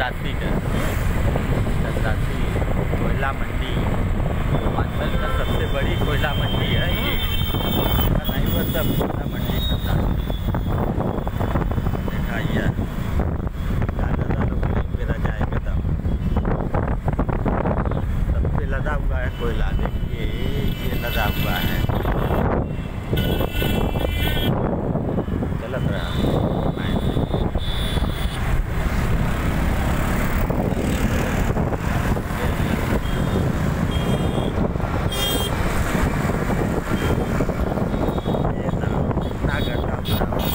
सतासी का सतासी कोयला मंडी। पूर्वांचल का सबसे बड़ी कोयला मंडी है ये। नहीं वो सब कोयला मंडी सतासी देखा ये ज़्यादा लोग नहीं पे रह जाएगा तब। सब पे लदा हुआ है कोयला। देखिए, ये लदा हुआ है चलत रहा लाइन से। ये ना, ना गड्ढा बना हुआ है। मंडी सतासी कोयला मंडी हरी ये कोयला मंडी है। इतना डस्ट हो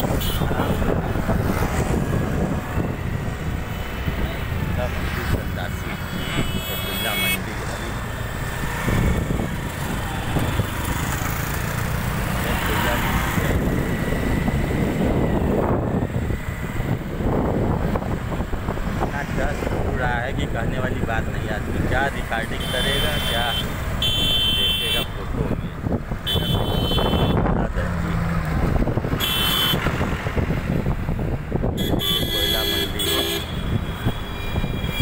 रहा है कि कहने वाली बात नहीं आदमी क्या रिकॉर्डिंग करेगा क्या देखेगा फ़ोटो में बड़ा डस्टी है। ये कोयला मंडी है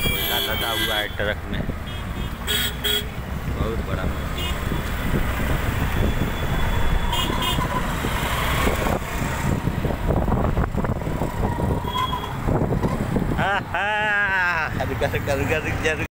कोयला लदा हुआ है ट्रक में। बहुत बड़ा। मूर्ति है हाँ